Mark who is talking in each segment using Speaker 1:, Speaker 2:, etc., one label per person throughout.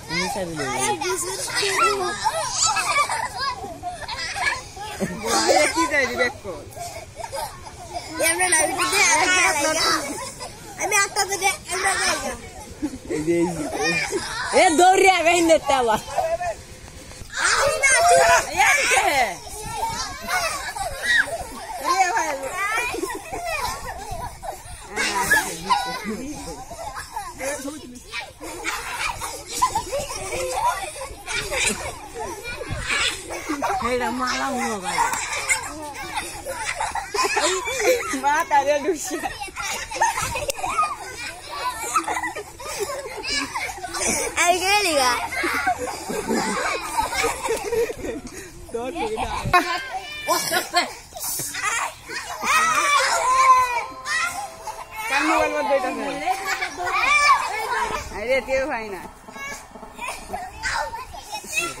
Speaker 1: শেষ রে তুমি সারি
Speaker 2: লে কি চাই দেখো
Speaker 3: আমি একটা করে আমরা যাই
Speaker 1: এ দৌড়িয়া বেহিন দেখতে আবার hay là ma lăng ngừa vậy à?
Speaker 2: má ta ra đủ xe.
Speaker 3: Ai ghê đi à?
Speaker 2: Đốt đi nào কান্দু বলবার দুইটা để তেও হয় না
Speaker 1: Ayo dia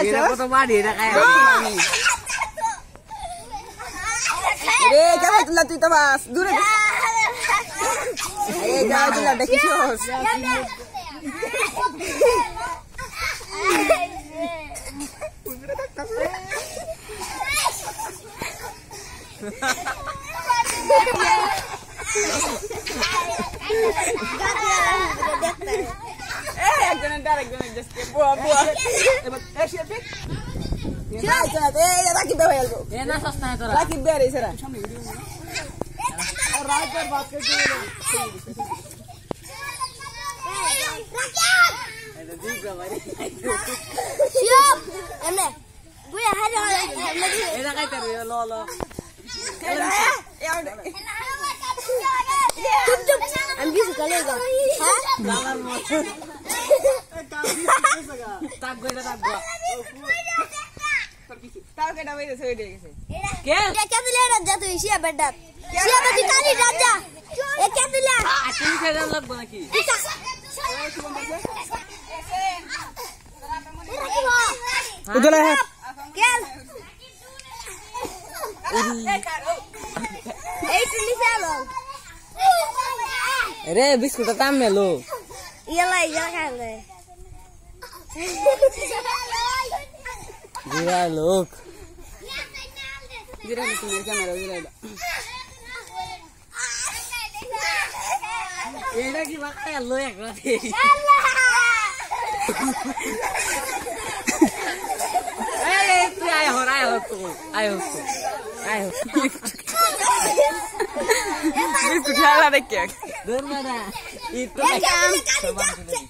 Speaker 2: Kira
Speaker 1: foto mandi dah kayak.
Speaker 2: Eh, jangan tulah tu tabas. Dulu. Eh, jangan tulah dah kisos.
Speaker 3: Eh,
Speaker 2: إيه يا جندار الجندار بوا بوا إيش يبيك؟ شنو سنة إيه راكب بيه يا البو إيه ناس
Speaker 1: اصنع ترى راكب
Speaker 2: بيه يا سنة راكب باكر راكب
Speaker 3: شوف أنا بويا هلا هلا إيه
Speaker 1: ده غيتر يا لولا
Speaker 2: يا عمري
Speaker 3: كنت انبيزك عليك ها؟
Speaker 1: रे बिस्कुट तम ये
Speaker 3: ये ला खा ले Gira, look.
Speaker 1: Gira, look.
Speaker 2: Gira, look. Gira, look. Gira, look. Gira, look.
Speaker 1: Gira, look. Gira, look. Gira, look. Ayo.
Speaker 2: Ini sudah lah dek ya.
Speaker 1: Dermana? Itu. Ya kan, ini kan dijak.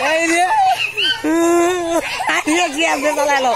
Speaker 1: 哎，你，嗯，哎，你别机子来了。